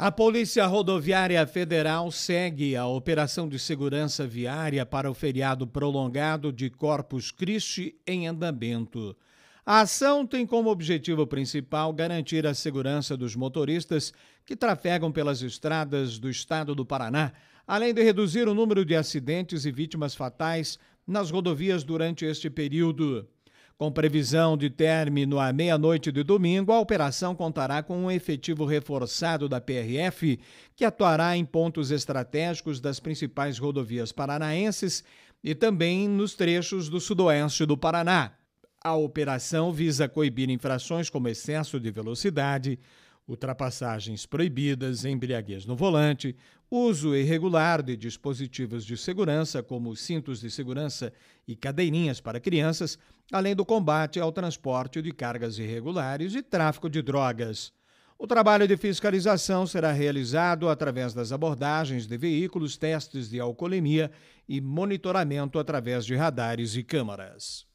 A Polícia Rodoviária Federal segue a operação de segurança viária para o feriado prolongado de Corpus Christi em andamento. A ação tem como objetivo principal garantir a segurança dos motoristas que trafegam pelas estradas do estado do Paraná, além de reduzir o número de acidentes e vítimas fatais nas rodovias durante este período. Com previsão de término à meia-noite de domingo, a operação contará com um efetivo reforçado da PRF, que atuará em pontos estratégicos das principais rodovias paranaenses e também nos trechos do sudoeste do Paraná. A operação visa coibir infrações como excesso de velocidade, ultrapassagens proibidas, embriaguez no volante, uso irregular de dispositivos de segurança, como cintos de segurança e cadeirinhas para crianças, além do combate ao transporte de cargas irregulares e tráfico de drogas. O trabalho de fiscalização será realizado através das abordagens de veículos, testes de alcoolemia e monitoramento através de radares e câmaras.